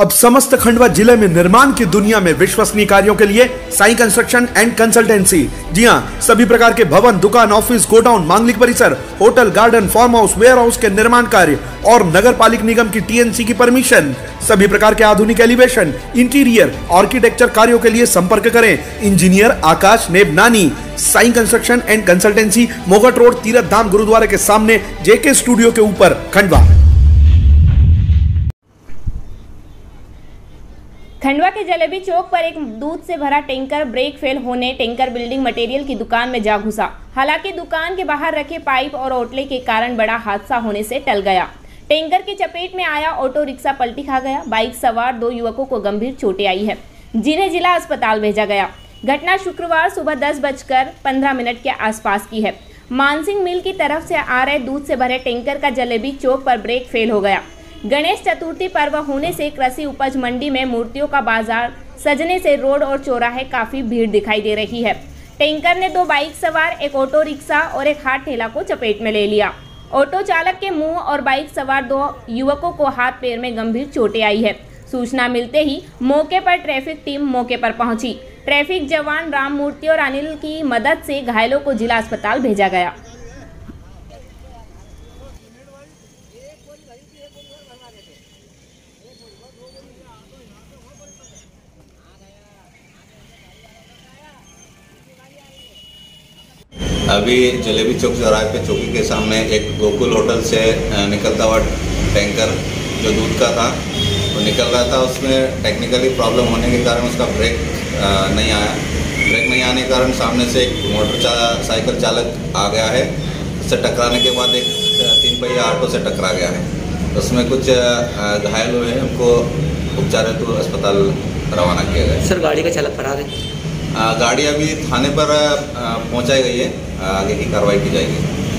अब समस्त खंडवा ज़िले में निर्माण की दुनिया में विश्वसनीय कार्यों के लिए साई कंस्ट्रक्शन एंड कंसल्टेंसी। जी हाँ सभी प्रकार के भवन, दुकान, ऑफ़िस, गोडाउन, मांगलिक परिसर, hotel, garden, farm house warehouse के निर्माण कार्य और नगर पालिक निगम की टीएनसी की परमिशन। सभी प्रकार के आधुनिक एलिवेशन, इंटीरियर, आर्किटेक्चर कार्यों के लिए संपर्क करें। इंजीनियर आकाश नेब नानी साई कंस्ट्रक्शन एंड कंसल्टेंसी, मोगट रोड, तीरथ धाम, गुरुद्वारे के सामने, जेके स्टूडियो के ऊपर, खंडवा। खंडवा के जलेबी चौक पर एक दूध से भरा टैंकर ब्रेक फेल होने टैंकर बिल्डिंग मटेरियल की दुकान में जा घुसा। हालाँकि दुकान के बाहर रखे पाइप और ओटले के कारण बड़ा हादसा होने से टल गया। टैंकर की चपेट में आया, ऑटो रिक्शा पलटी खा गया, बाइक सवार दो युवकों को गंभीर चोटें आई है। जिन्हें जिला अस्पताल भेजा गया। घटना शुक्रवार सुबह दस बजकर पंद्रह मिनट के आसपास की है। मानसिंह मिल की तरफ़ से आ रहे दूध से भरे टैंकर का जलेबी चौक पर ब्रेक फेल हो गया। गणेश चतुर्थी पर्व होने से कृषि उपज मंडी में मूर्तियों का बाज़ार सजने से रोड और चौराहे काफ़ी भीड़ दिखाई दे रही है। टैंकर ने दो बाइक सवार, एक ऑटो रिक्शा और एक हाथ ठेला को चपेट में ले लिया। ऑटो चालक के मुँह और बाइक सवार दो युवकों को हाथ पैर में गंभीर चोटें आई है। सूचना मिलते ही मौके पर ट्रैफ़िक टीम मौके पर पहुँची। ट्रैफ़िक जवान राम मूर्ति और अनिल की मदद से घायलों को जिला अस्पताल भेजा गया। अभी जलेबी चौक चौराहे पे चौकी के सामने एक गोकुल होटल से निकलता हुआ टैंकर जो दूध का था वो निकल रहा था। उसमें टेक्निकली प्रॉब्लम होने के कारण उसका ब्रेक नहीं आया। ब्रेक नहीं आने के कारण सामने से एक मोटर चा, साइकिल चालक आ गया है। उससे टकराने के बाद एक तीन पहिया ऑटो से टकरा गया है। उसमें कुछ घायल हुए हैं। उनको उपचार हेतु अस्पताल रवाना किया गया सर गाड़ी का चालक फरार है। गाड़ी अभी थाने पर पहुंचाई गई है। आगे की कार्रवाई की जाएगी।